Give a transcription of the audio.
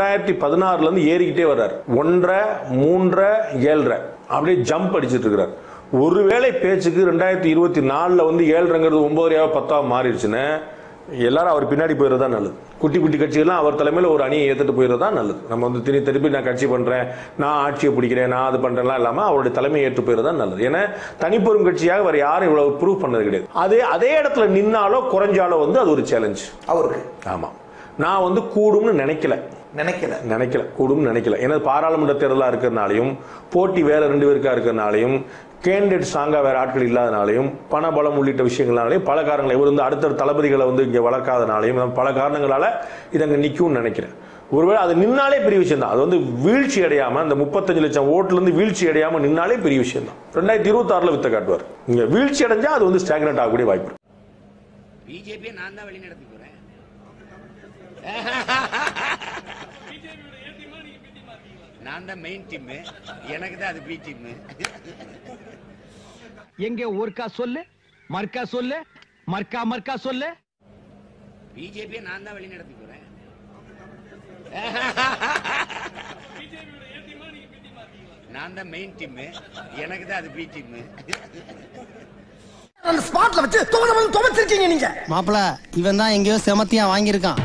ரெண்டாயிரத்தி பதினாறுல இருந்து ஏறிக்கிட்டே வர்றார். ஒன்றரை மூன்றரை ஏழரை. அப்படியே ஜம்ப் அடிச்சிட்டு இருக்கிறார் ஒருவேளை பேச்சுக்கு ரெண்டாயிரத்தி இருபத்தி நாலுல வந்து ஏழரைங்கிறது ஒன்பதரையாக பத்தாவது மாறிடுச்சுன்னு எல்லாரும் அவர் பின்னாடி போயிடுறது தான் நல்லது. குட்டி குட்டி கட்சிகள்லாம் அவர் தலைமையில் ஒரு அணியை ஏற்றுட்டு போயிடுறது நல்லது. நம்ம வந்து திருப்பி திருப்பி நான் கட்சி பண்றேன் நான் ஆட்சியை பிடிக்கிறேன் நான் அது பண்றேன்லாம் இல்லாம அவருடைய தலைமையை ஏற்று போயிடுறது தான் நல்லது. ஏன்னா தனிப்பெரும் கட்சியாக வேற யாரும் இவ்வளவு ப்ரூவ் பண்ணது கிடையாது. அதே அதே இடத்துல நின்னாலோ குறைஞ்சாலோ வந்து அது ஒரு சேலஞ்ச் அவருக்கு. ஆமா. நான் வந்து கூடும்னு நினைக்கல. நினைக்கல. நினைக்கல. கூடும்னு நினைக்கல. ஏன்னா பாராளுமன்ற தேர்தலாக இருக்கிறனாலையும் போட்டி வேற ரெண்டு பேருக்கா இருக்கிறனாலையும் கேண்டிடேட் ஸ்ட்ராங்கா வேற ஆட்கள் இல்லாதனாலையும் பணபலம் உள்ளிட்ட விஷயங்களாலையும் பல காரணங்கள் இவர் வந்து அடுத்த தளபதிகளை வந்து இங்க வளர்க்காதனாலையும் பல காரணங்களால இது அங்க நிக்கும்னு நினைக்கிறேன். ஒருவேளை அது நின்னாலே பெரிய விஷயம் தான் அது வந்து வீழ்ச்சி அடையாம அந்த முப்பத்தஞ்சு லட்சம் ஓட்டுல இருந்து வீழ்ச்சி அடையாம நின்னாலே பெரிய விஷயம் தான் ரெண்டாயிரத்தி இருபத்தி ஆறுல வித்த காட்டுவார். இங்க வீழ்ச்சி அடைஞ்சா அது வந்து ஸ்டாக்னட் ஆகக்கூடிய வாய்ப்பு இருக்கு. பிஜேபியை நான் தான் வழி நடத்தி போறேன். நான் தான் மெயின் டீம் எனக்கு தான் அது பி டீம் எங்க ஊர்க்கா சொல்லு மர்க்கா சொல்லு மர்க்கா மர்க்கா சொல்லு. பிஜேபியை நான் தான் வழி நடத்தி போறேன். நான் தான் மெயின் டீம் எனக்கு தான் அது பி டீம் அந்த ஸ்பாட்ல வச்சு துவங்க துவச்சிருக்கீங்க நீங்க. மாப்பிள இவன் தான் எங்கேயோ செமத்தியா வாங்கியிருக்கான்.